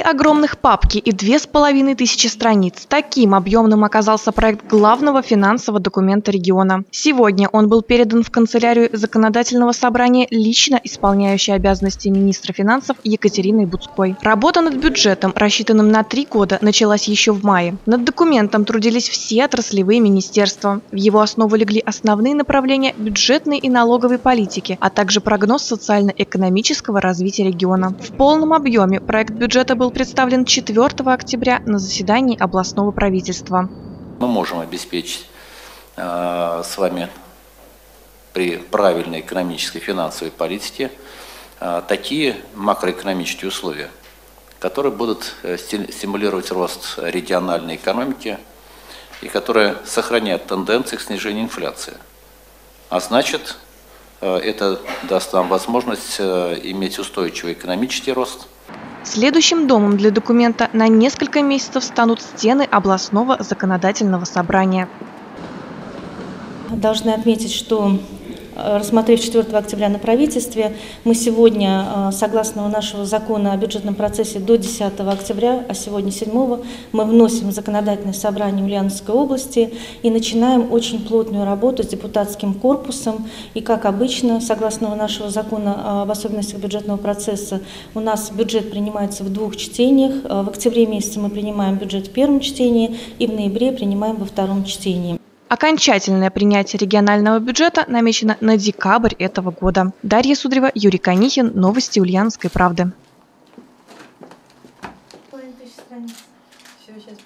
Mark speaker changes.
Speaker 1: огромных папки и две с половиной тысячи страниц. Таким объемным оказался проект главного финансового документа региона. Сегодня он был передан в канцелярию законодательного собрания лично исполняющей обязанности министра финансов Екатериной Буцкой. Работа над бюджетом, рассчитанным на три года, началась еще в мае. Над документом трудились все отраслевые министерства. В его основу легли основные направления бюджетной и налоговой политики, а также прогноз социально-экономического развития региона. В полном объеме проект бюджета был представлен 4 октября на заседании областного правительства.
Speaker 2: Мы можем обеспечить э, с вами при правильной экономической финансовой политике э, такие макроэкономические условия, которые будут э, стимулировать рост региональной экономики и которые сохранят тенденции к снижению инфляции. А значит, э, это даст нам возможность э, иметь устойчивый экономический рост –
Speaker 1: Следующим домом для документа на несколько месяцев станут стены областного законодательного собрания.
Speaker 3: Должны отметить, что рассмотрев 4 октября на правительстве, мы сегодня, э, согласно нашего закона о бюджетном процессе, до 10 октября, а сегодня 7 мы вносим законодательное собрание Ульяновской области и начинаем очень плотную работу с депутатским корпусом. И, как обычно, согласно нашего закона об особенностях бюджетного процесса, у нас бюджет принимается в двух чтениях. Э, в октябре месяце мы принимаем бюджет в первом чтении и в ноябре принимаем во втором чтении.
Speaker 1: Окончательное принятие регионального бюджета намечено на декабрь этого года. Дарья Судрева, Юрий Конихин. Новости Ульяновской правды. Все, сейчас